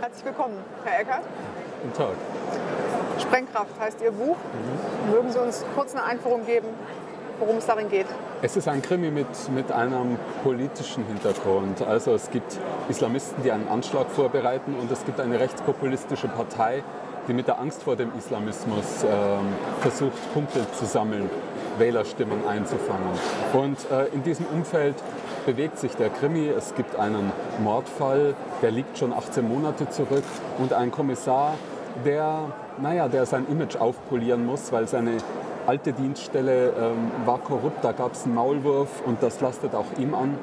Herzlich willkommen, Herr Eckert. Guten Tag. Sprengkraft heißt Ihr Buch. Mhm. Mögen Sie uns kurz eine Einführung geben, worum es darin geht? Es ist ein Krimi mit, mit einem politischen Hintergrund. Also es gibt Islamisten, die einen Anschlag vorbereiten und es gibt eine rechtspopulistische Partei, die mit der Angst vor dem Islamismus äh, versucht, Punkte zu sammeln, Wählerstimmen einzufangen. Und äh, in diesem Umfeld bewegt sich der Krimi. Es gibt einen Mordfall, der liegt schon 18 Monate zurück und ein Kommissar, der, naja, der sein Image aufpolieren muss, weil seine alte Dienststelle ähm, war korrupt, da gab es einen Maulwurf und das lastet auch ihm an.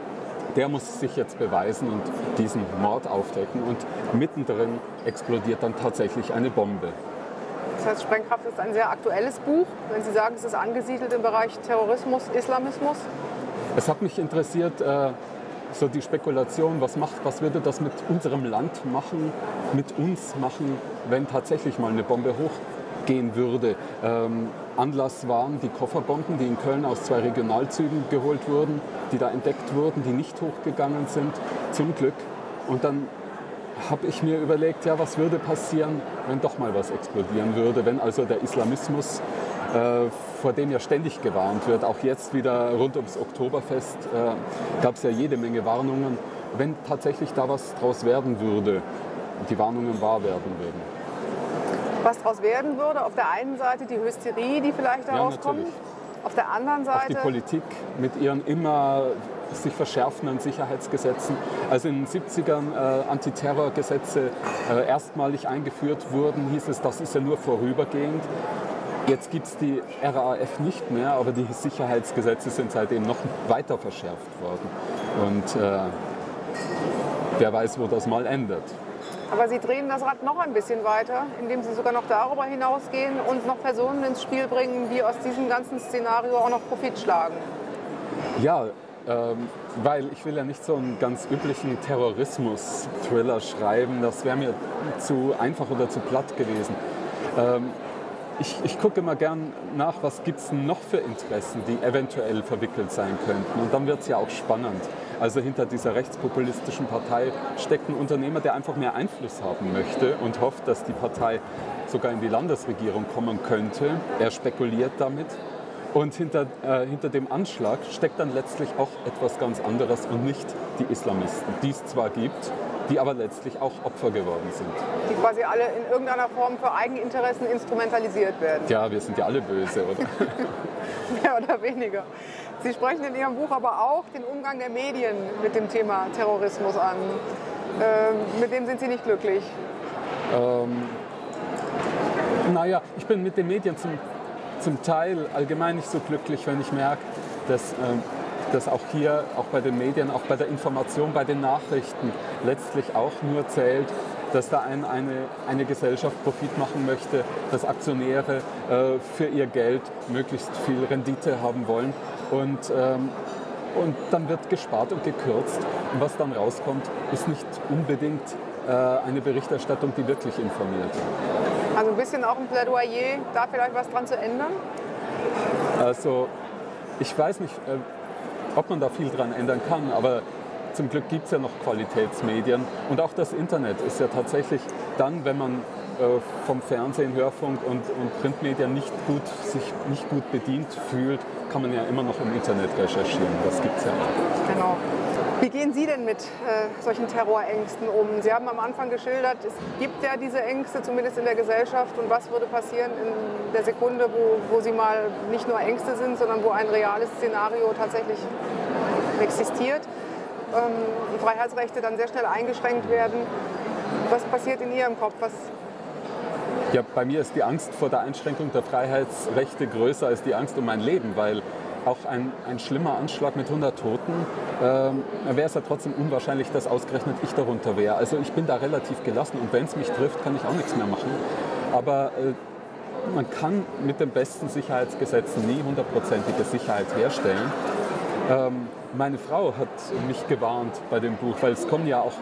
Der muss sich jetzt beweisen und diesen Mord aufdecken und mittendrin explodiert dann tatsächlich eine Bombe. Das heißt, Sprengkraft ist ein sehr aktuelles Buch. Wenn Sie sagen, es ist angesiedelt im Bereich Terrorismus, Islamismus? Es hat mich interessiert, äh, so die Spekulation, was, macht, was würde das mit unserem Land machen, mit uns machen, wenn tatsächlich mal eine Bombe hochgehen würde. Ähm, Anlass waren die Kofferbomben, die in Köln aus zwei Regionalzügen geholt wurden, die da entdeckt wurden, die nicht hochgegangen sind, zum Glück. Und dann habe ich mir überlegt, ja, was würde passieren, wenn doch mal was explodieren würde, wenn also der Islamismus äh, vor dem ja ständig gewarnt wird. Auch jetzt wieder rund ums Oktoberfest äh, gab es ja jede Menge Warnungen. Wenn tatsächlich da was draus werden würde, die Warnungen wahr werden würden. Was daraus werden würde, auf der einen Seite die Hysterie, die vielleicht daraus ja, kommt, auf der anderen Seite... Auch die Politik mit ihren immer sich verschärfenden Sicherheitsgesetzen. Also in den 70ern äh, Antiterrorgesetze äh, erstmalig eingeführt wurden, hieß es, das ist ja nur vorübergehend. Jetzt gibt es die RAF nicht mehr, aber die Sicherheitsgesetze sind seitdem noch weiter verschärft worden. Und äh, wer weiß, wo das mal endet. Aber Sie drehen das Rad noch ein bisschen weiter, indem Sie sogar noch darüber hinausgehen und noch Personen ins Spiel bringen, die aus diesem ganzen Szenario auch noch Profit schlagen. Ja, ähm, weil ich will ja nicht so einen ganz üblichen Terrorismus-Thriller schreiben. Das wäre mir zu einfach oder zu platt gewesen. Ähm, ich, ich gucke immer gern nach, was gibt es noch für Interessen, die eventuell verwickelt sein könnten. Und dann wird es ja auch spannend. Also hinter dieser rechtspopulistischen Partei steckt ein Unternehmer, der einfach mehr Einfluss haben möchte und hofft, dass die Partei sogar in die Landesregierung kommen könnte. Er spekuliert damit. Und hinter, äh, hinter dem Anschlag steckt dann letztlich auch etwas ganz anderes und nicht die Islamisten, die es zwar gibt, die aber letztlich auch Opfer geworden sind. Die quasi alle in irgendeiner Form für Eigeninteressen instrumentalisiert werden. Ja, wir sind ja alle böse, oder? Mehr oder weniger. Sie sprechen in Ihrem Buch aber auch den Umgang der Medien mit dem Thema Terrorismus an. Ähm, mit dem sind Sie nicht glücklich? Ähm, naja, ich bin mit den Medien zum, zum Teil allgemein nicht so glücklich, wenn ich merke, dass ähm, dass auch hier, auch bei den Medien, auch bei der Information, bei den Nachrichten letztlich auch nur zählt, dass da ein, eine, eine Gesellschaft Profit machen möchte, dass Aktionäre äh, für ihr Geld möglichst viel Rendite haben wollen. Und, ähm, und dann wird gespart und gekürzt. Und was dann rauskommt, ist nicht unbedingt äh, eine Berichterstattung, die wirklich informiert. Also ein bisschen auch ein Plädoyer, da vielleicht was dran zu ändern? Also ich weiß nicht, äh, ob man da viel dran ändern kann. Aber zum Glück gibt es ja noch Qualitätsmedien. Und auch das Internet ist ja tatsächlich dann, wenn man vom Fernsehen, Hörfunk und, und Printmedien nicht gut, sich nicht gut bedient fühlt, kann man ja immer noch im Internet recherchieren. Das gibt es ja auch. Genau. Wie gehen Sie denn mit äh, solchen Terrorängsten um? Sie haben am Anfang geschildert, es gibt ja diese Ängste, zumindest in der Gesellschaft. Und was würde passieren in der Sekunde, wo, wo Sie mal nicht nur Ängste sind, sondern wo ein reales Szenario tatsächlich existiert? Ähm, Freiheitsrechte dann sehr schnell eingeschränkt werden. Was passiert in Ihrem Kopf? Was ja, bei mir ist die Angst vor der Einschränkung der Freiheitsrechte größer als die Angst um mein Leben, weil auch ein, ein schlimmer Anschlag mit 100 Toten, ähm, wäre es ja trotzdem unwahrscheinlich, dass ausgerechnet ich darunter wäre. Also ich bin da relativ gelassen und wenn es mich trifft, kann ich auch nichts mehr machen. Aber äh, man kann mit den besten Sicherheitsgesetzen nie hundertprozentige Sicherheit herstellen. Ähm, meine Frau hat mich gewarnt bei dem Buch, weil es kommen ja auch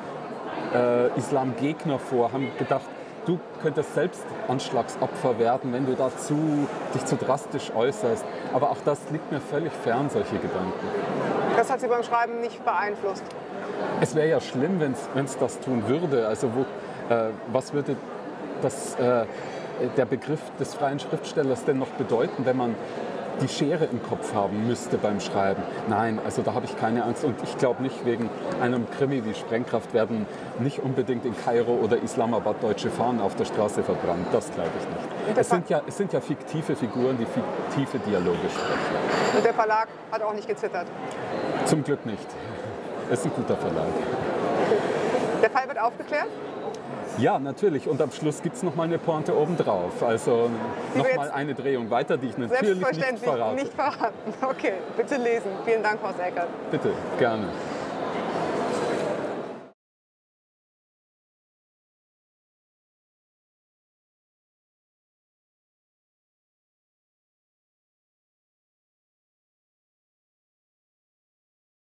äh, Islamgegner vor, haben gedacht, du könntest selbst Anschlagsopfer werden, wenn du dazu dich zu drastisch äußerst. Aber auch das liegt mir völlig fern, solche Gedanken. Das hat Sie beim Schreiben nicht beeinflusst? Es wäre ja schlimm, wenn es das tun würde. Also wo, äh, was würde das, äh, der Begriff des freien Schriftstellers denn noch bedeuten, wenn man die Schere im Kopf haben müsste beim Schreiben. Nein, also da habe ich keine Angst. Und ich glaube nicht, wegen einem Krimi wie Sprengkraft werden nicht unbedingt in Kairo oder Islamabad deutsche Fahnen auf der Straße verbrannt. Das glaube ich nicht. Es sind, ja, es sind ja fiktive Figuren, die fiktive Dialoge sprechen. Und der Verlag hat auch nicht gezittert? Zum Glück nicht. Es ist ein guter Verlag. Der Fall wird aufgeklärt? Ja, natürlich. Und am Schluss gibt es noch mal eine Pointe obendrauf. Also noch mal eine Drehung weiter, die ich natürlich nicht verrate. nicht verraten. Okay, bitte lesen. Vielen Dank, Frau Eckert. Bitte, gerne.